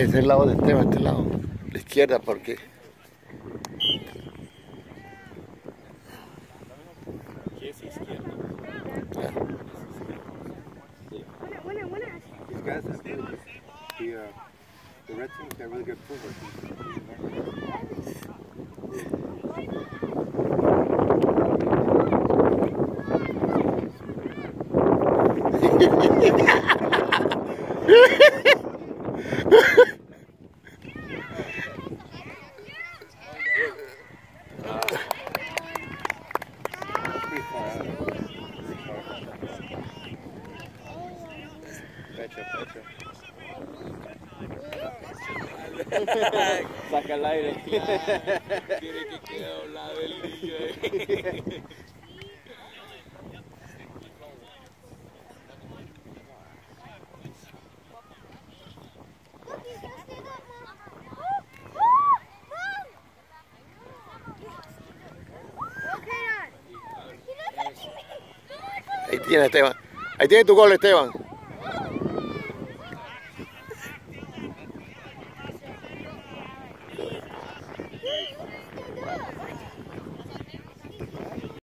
Es el lado de Esteban, este lado. La izquierda, porque. ¿Qué es izquierda? Buena, buena, buena. These guys have really good, the, uh, the red teams got really good footwork. Pretty Pecho, pecho. Saca el aire. Quiere que quede a un lado del niño. eh. Ahí tiene Esteban. Ahí tiene tu gol, Esteban. Wow.